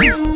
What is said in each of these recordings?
Pew.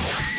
Yeah.